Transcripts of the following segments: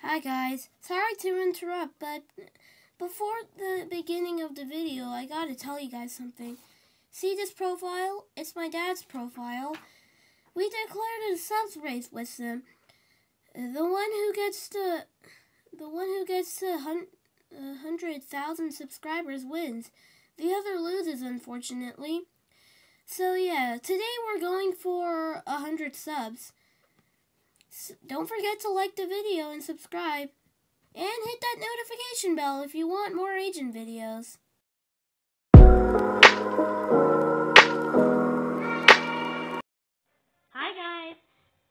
Hi guys, sorry to interrupt, but before the beginning of the video, I gotta tell you guys something. See this profile? It's my dad's profile. We declared a subs race with them. The one who gets to, the one who gets to hun, hundred thousand subscribers wins. The other loses, unfortunately. So yeah, today we're going for a hundred subs. Don't forget to like the video and subscribe. And hit that notification bell if you want more agent videos. Hi guys!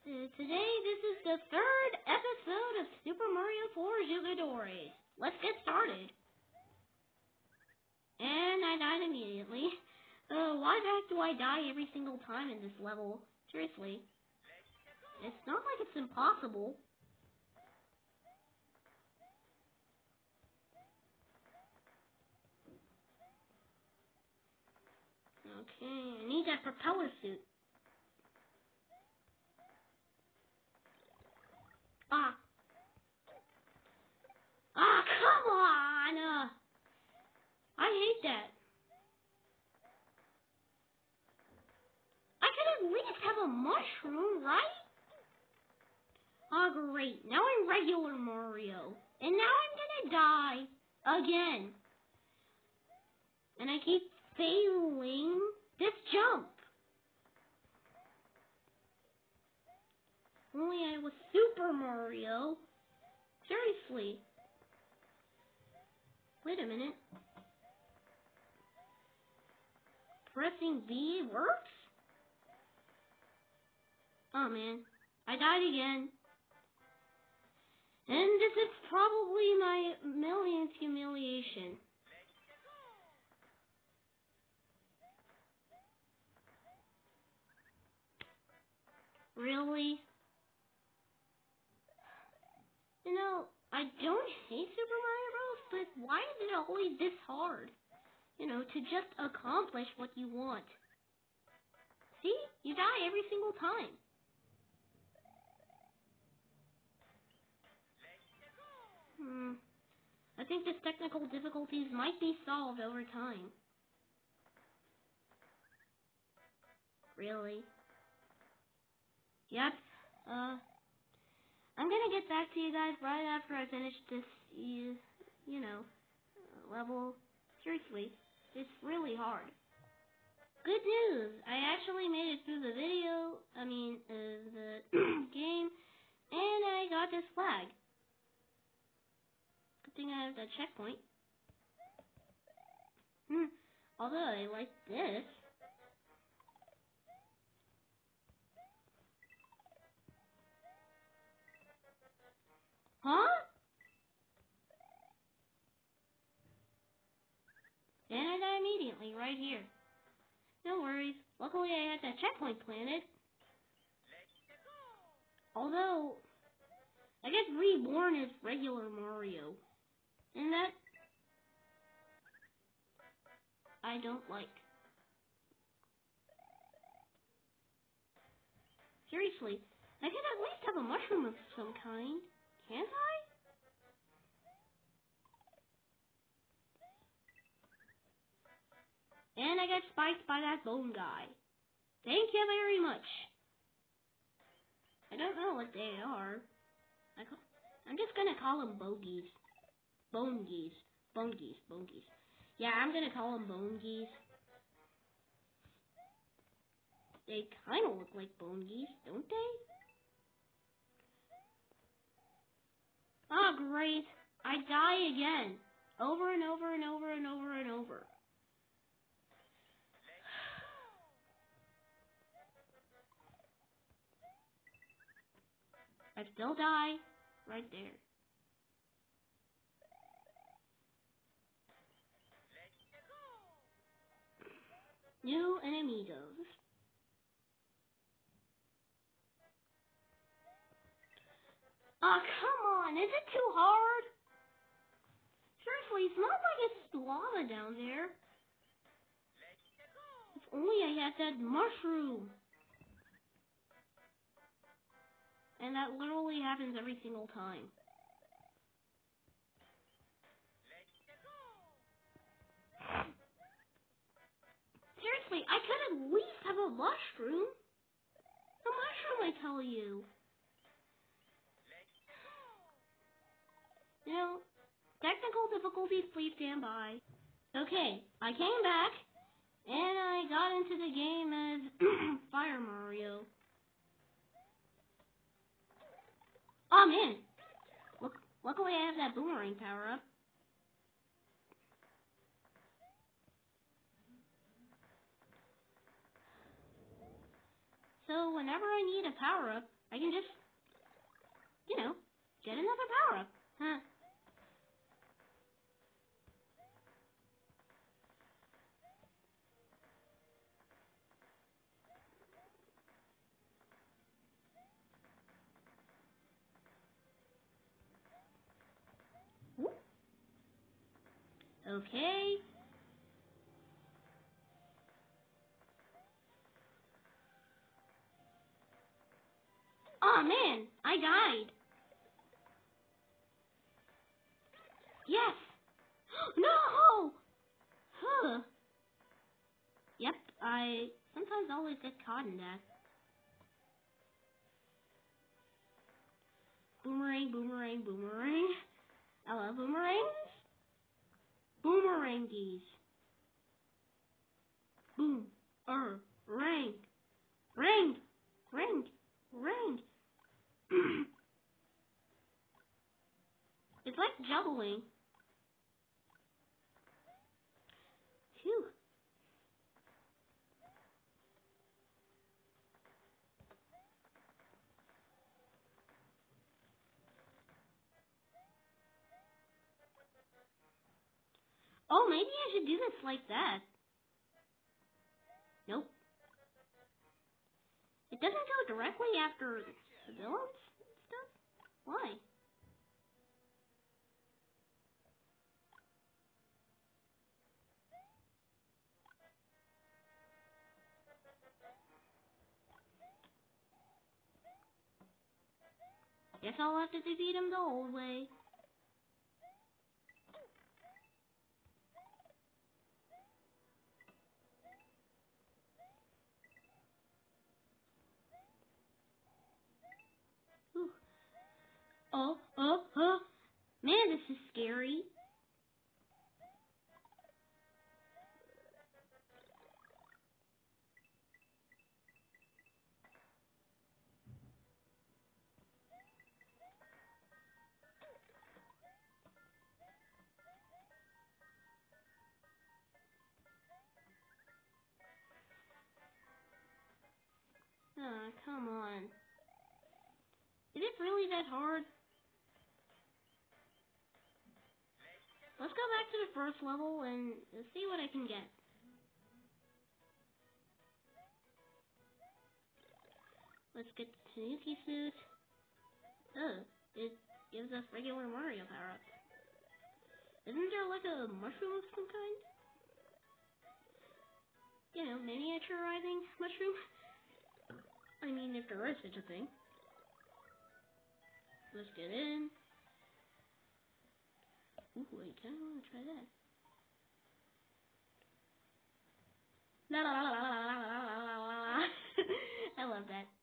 Today this is the third episode of Super Mario 4 Jugadores. Let's get started. And I died immediately. Uh, why the heck do I die every single time in this level? Seriously. It's not like it's impossible. Okay, I need that propeller suit. Ah. Ah, come on! Uh, I hate that. I could at least have a mushroom, right? Oh, great. Now I'm regular Mario. And now I'm gonna die. Again. And I keep failing this jump. Only I was Super Mario. Seriously. Wait a minute. Pressing B works? Oh man, I died again. And this is probably my millionth humiliation. Really? You know, I don't hate Super Mario Bros., but why is it always this hard? You know, to just accomplish what you want. See? You die every single time. Hmm. I think this technical difficulties might be solved over time. Really? Yep. Uh, I'm gonna get back to you guys right after I finish this, you, you know, level. Seriously, it's really hard. Good news! I actually made it through the video, I mean, uh, the game, and I got this flag. I have that checkpoint. Hmm. Although I like this. Huh? And I die immediately, right here. No worries. Luckily I had that checkpoint planted. Although, I guess Reborn is regular Mario. And that, I don't like. Seriously, I could at least have a mushroom of some kind. Can't I? And I got spiked by that bone guy. Thank you very much. I don't know what they are. I am just gonna call them bogies. Bongies. Bone geese. Yeah, I'm gonna call them bone geese. They kinda look like bone geese, don't they? Oh, great. I die again. Over and over and over and over and over. I still die right there. New enemigos. Oh, come on. Is it too hard? Seriously, it's not like it's lava down there. If only I had that mushroom. And that literally happens every single time. Seriously, I could at least have a mushroom. A mushroom, I tell you. You technical difficulties, please stand by. Okay, I came back, and I got into the game as Fire Mario. Oh man, look, luckily I have that boomerang power up. So whenever I need a power up, I can just, you know, get another power up. Huh. Okay. Oh man, I died. Yes. no. Huh. Yep, I sometimes always get caught in that. Boomerang, boomerang, boomerang. I love boomerangs. Boomerangies. Boom. Er. Rang. Ring. Like. Phew. Oh, maybe I should do this like that. Nope. It doesn't go directly after the villains and stuff? Why? Guess I'll have to defeat him the old way. Oh, oh, oh. Man, this is scary. Come on. Is it really that hard? Let's go back to the first level and see what I can get. Let's get the Tanuki suit. Oh, it gives us regular Mario power-ups. Isn't there like a mushroom of some kind? You know, miniaturizing mushroom? There is such a thing. Let's get in. Ooh, I kind of want to try that. La la la la la la la la la. I love that.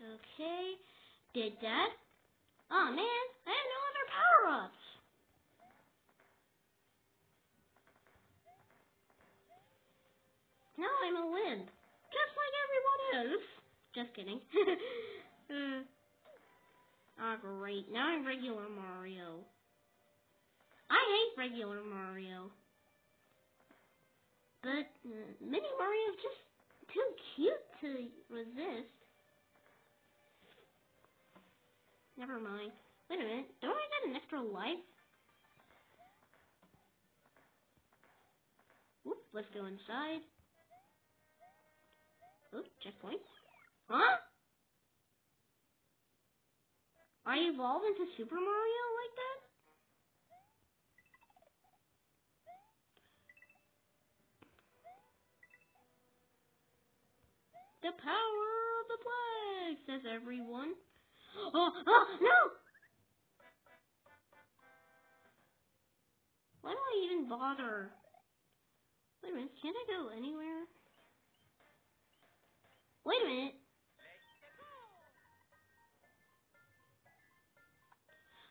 Okay, did that. Oh man, I have no other power-ups. Now I'm a wimp, just like everyone else. Just kidding. uh, oh great, now I'm regular Mario. I hate regular Mario. But uh, Mini Mario's just too cute to resist. Never mind. Wait a minute. Don't I get an extra life? Whoop, let's go inside. Oop, checkpoint. Huh? I evolve into Super Mario like that? The power of the flag, says everyone. Oh, oh, no! Why do I even bother? Wait a minute, can't I go anywhere? Wait a minute.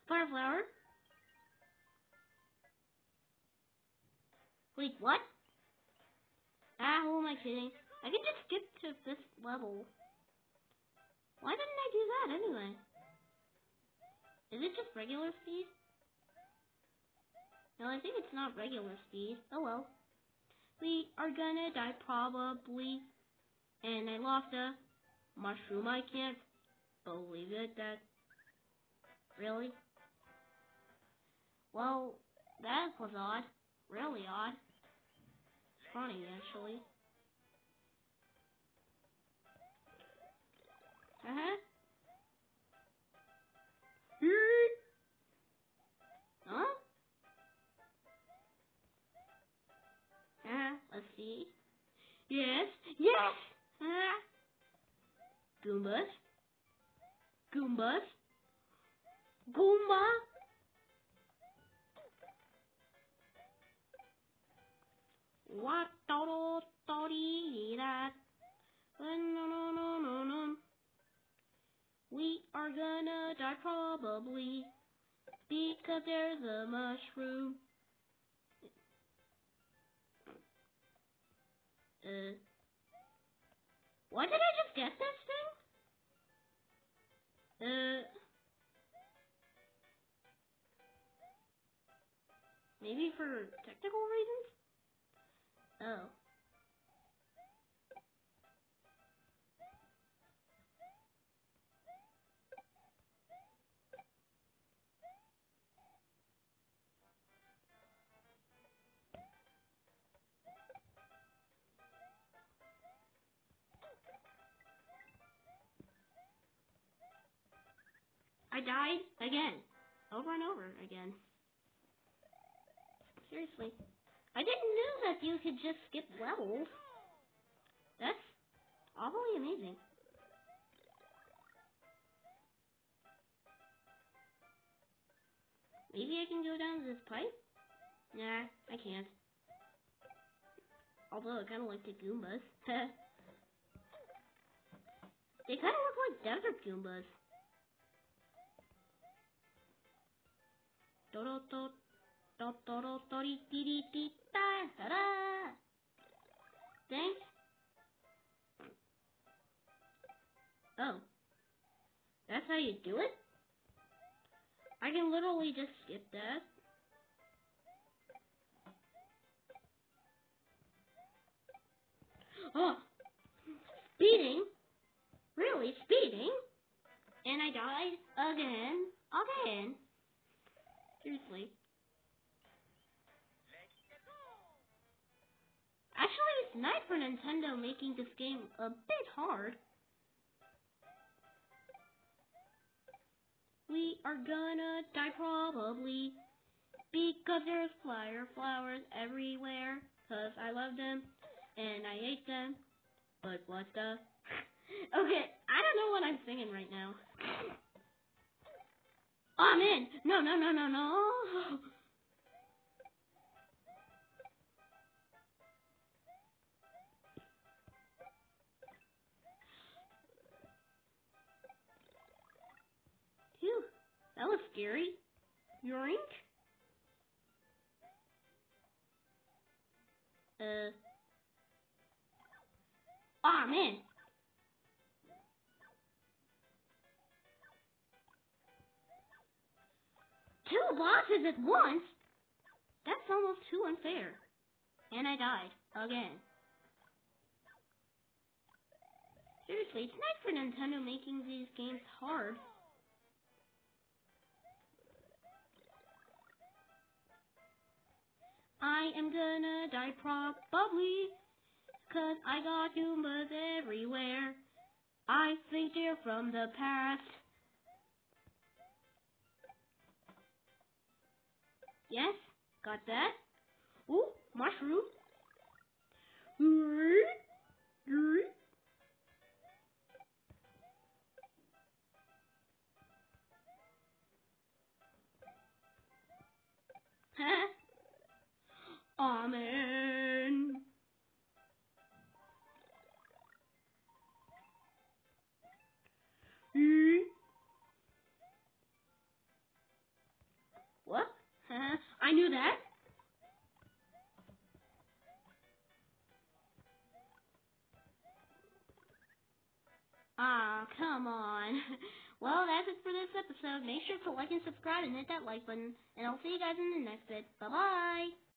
Fire flower? Wait, what? Ah, who am I kidding? I can just skip to this level. Why didn't I do that anyway? Is it just regular speed? No, I think it's not regular speed. Oh well. We are gonna die probably. And I lost a mushroom. I can't believe it. That. Really? Well, that was odd. Really odd. Funny, actually. Uh-huh. Huh? Uh, let's see. Yes, yes! Uh, Goombas. Goombas. Goomba. What do do that? No no no no no. We are gonna die probably because there's a mushroom. Uh, why did I just get this thing? Uh, maybe for technical reasons? Oh. I died again. Over and over again. Seriously. I didn't know that you could just skip levels. That's awfully amazing. Maybe I can go down this pipe? Nah, I can't. Although I kind of like the Goombas. they kind of look like desert Goombas. Do do do do do do do di di di di da da da. Thanks. Oh. That's how you do it? I can literally just skip that. Oh! Speeding? Really? Speeding? And I died again. Again. Seriously. Actually, it's nice for Nintendo making this game a bit hard. We are gonna die probably because there's fire flowers everywhere. Cause I love them and I hate them. But what the? okay, I don't know what I'm singing right now. I'm in. No, no, no, no, no. Phew, that was scary. Yoink. Uh. Oh, man. Two bosses at once? That's almost too unfair. And I died. Again. Seriously, it's nice for Nintendo making these games hard. I am gonna die probably, cause I got Goombas everywhere. I think they're from the past. Yes, got that. Ooh, mushroom. Amen. I knew that. Ah, come on. Well, that's it for this episode. Make sure to like and subscribe and hit that like button. And I'll see you guys in the next bit. Bye-bye.